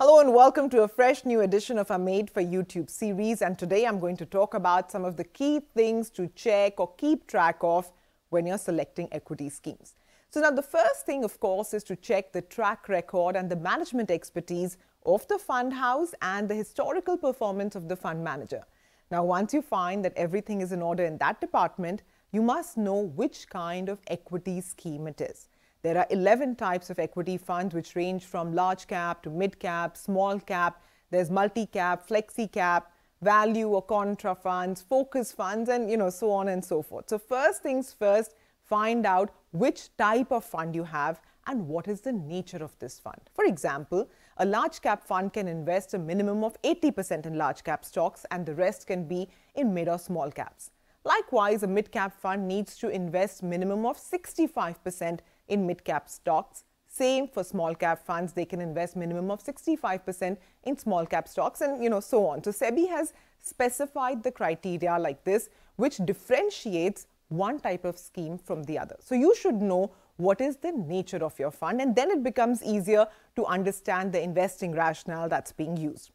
Hello and welcome to a fresh new edition of our Made for YouTube series. And today I'm going to talk about some of the key things to check or keep track of when you're selecting equity schemes. So now the first thing, of course, is to check the track record and the management expertise of the fund house and the historical performance of the fund manager. Now, once you find that everything is in order in that department, you must know which kind of equity scheme it is. There are 11 types of equity funds which range from large cap to mid cap, small cap. There's multi cap, flexi cap, value or contra funds, focus funds, and you know, so on and so forth. So, first things first, find out which type of fund you have and what is the nature of this fund. For example, a large cap fund can invest a minimum of 80% in large cap stocks and the rest can be in mid or small caps. Likewise, a mid cap fund needs to invest minimum of 65% in mid-cap stocks. Same for small cap funds, they can invest minimum of 65% in small cap stocks and you know so on. So SEBI has specified the criteria like this which differentiates one type of scheme from the other. So you should know what is the nature of your fund and then it becomes easier to understand the investing rationale that's being used.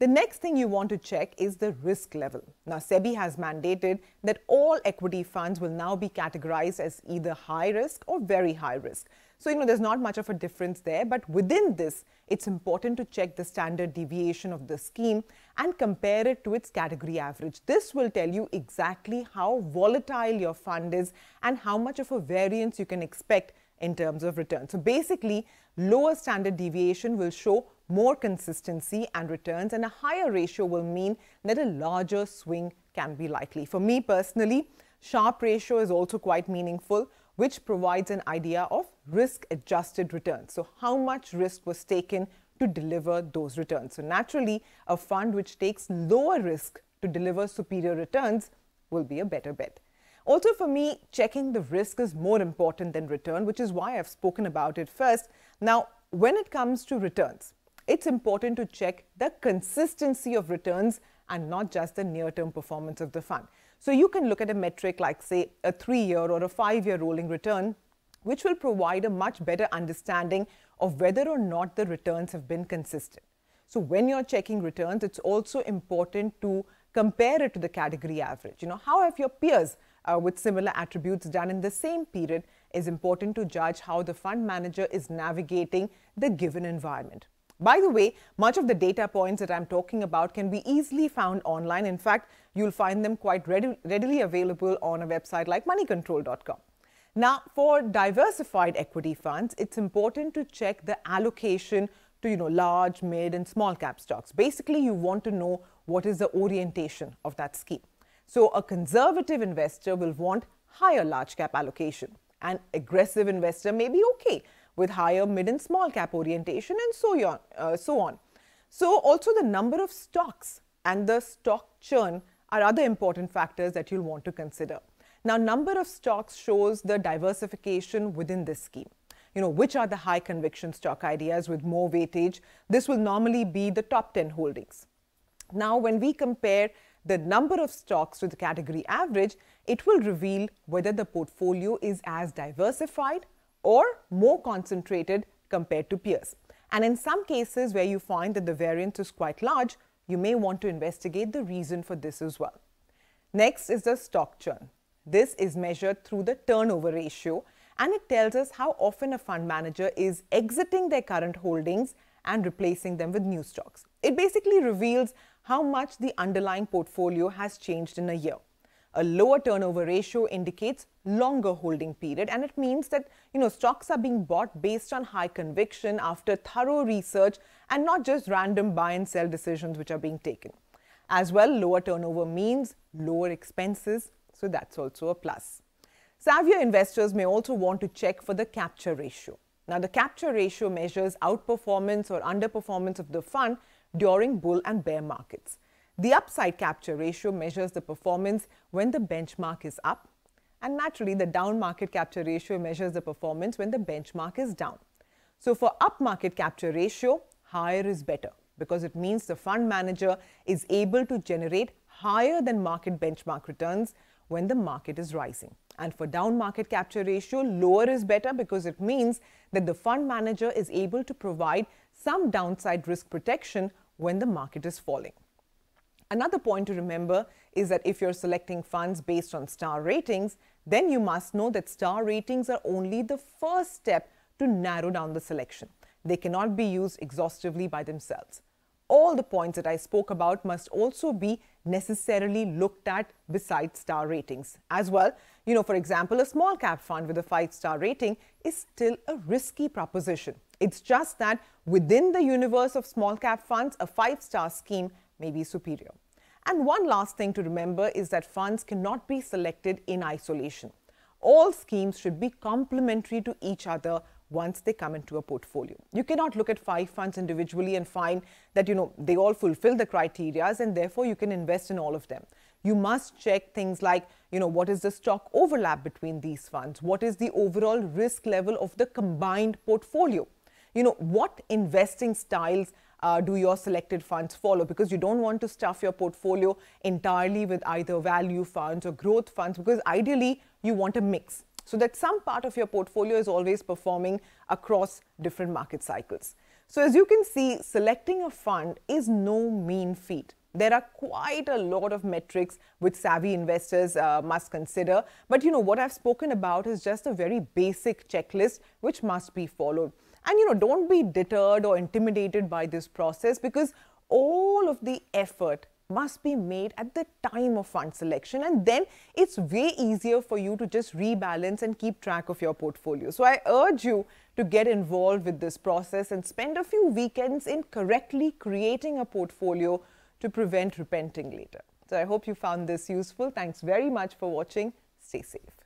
The next thing you want to check is the risk level. Now, SEBI has mandated that all equity funds will now be categorized as either high risk or very high risk. So, you know, there's not much of a difference there, but within this, it's important to check the standard deviation of the scheme and compare it to its category average. This will tell you exactly how volatile your fund is and how much of a variance you can expect in terms of return. So basically, lower standard deviation will show more consistency and returns and a higher ratio will mean that a larger swing can be likely. For me personally, Sharpe ratio is also quite meaningful which provides an idea of risk adjusted returns. So how much risk was taken to deliver those returns. So naturally, a fund which takes lower risk to deliver superior returns will be a better bet. Also for me, checking the risk is more important than return, which is why I've spoken about it first. Now, when it comes to returns, it's important to check the consistency of returns and not just the near-term performance of the fund. So you can look at a metric like say a three-year or a five-year rolling return, which will provide a much better understanding of whether or not the returns have been consistent. So when you're checking returns, it's also important to compare it to the category average. You know, how have your peers uh, with similar attributes done in the same period is important to judge how the fund manager is navigating the given environment. By the way, much of the data points that I'm talking about can be easily found online. In fact, you'll find them quite readily available on a website like moneycontrol.com. Now, for diversified equity funds, it's important to check the allocation to you know large, mid, and small cap stocks. Basically, you want to know what is the orientation of that scheme. So, a conservative investor will want higher large cap allocation. An aggressive investor may be okay with higher mid and small cap orientation and so on. Uh, so, on. so also the number of stocks and the stock churn are other important factors that you'll want to consider. Now, number of stocks shows the diversification within this scheme. You know, which are the high conviction stock ideas with more weightage? This will normally be the top 10 holdings. Now, when we compare the number of stocks to the category average, it will reveal whether the portfolio is as diversified or more concentrated compared to peers. And in some cases where you find that the variance is quite large, you may want to investigate the reason for this as well. Next is the stock churn. This is measured through the turnover ratio and it tells us how often a fund manager is exiting their current holdings and replacing them with new stocks. It basically reveals how much the underlying portfolio has changed in a year. A lower turnover ratio indicates longer holding period and it means that you know stocks are being bought based on high conviction after thorough research and not just random buy and sell decisions which are being taken. As well, lower turnover means lower expenses, so that's also a plus. Savvier investors may also want to check for the capture ratio. Now, the capture ratio measures outperformance or underperformance of the fund during bull and bear markets. The upside capture ratio measures the performance when the benchmark is up and naturally the down market capture ratio measures the performance when the benchmark is down. So for up market capture ratio, higher is better because it means the fund manager is able to generate higher than market benchmark returns when the market is rising. And for down market capture ratio, lower is better because it means that the fund manager is able to provide some downside risk protection when the market is falling. Another point to remember is that if you're selecting funds based on star ratings, then you must know that star ratings are only the first step to narrow down the selection. They cannot be used exhaustively by themselves. All the points that I spoke about must also be necessarily looked at besides star ratings. As well, you know, for example, a small cap fund with a five star rating is still a risky proposition. It's just that within the universe of small cap funds, a five star scheme may be superior. And one last thing to remember is that funds cannot be selected in isolation. All schemes should be complementary to each other once they come into a portfolio. You cannot look at five funds individually and find that you know they all fulfill the criteria and therefore you can invest in all of them. You must check things like you know what is the stock overlap between these funds? What is the overall risk level of the combined portfolio? You know what investing styles uh, do your selected funds follow because you don't want to stuff your portfolio entirely with either value funds or growth funds because ideally you want a mix so that some part of your portfolio is always performing across different market cycles. So as you can see, selecting a fund is no mean feat. There are quite a lot of metrics which savvy investors uh, must consider. But you know, what I've spoken about is just a very basic checklist which must be followed. And you know, don't be deterred or intimidated by this process because all of the effort must be made at the time of fund selection and then it's way easier for you to just rebalance and keep track of your portfolio. So I urge you to get involved with this process and spend a few weekends in correctly creating a portfolio to prevent repenting later. So I hope you found this useful. Thanks very much for watching. Stay safe.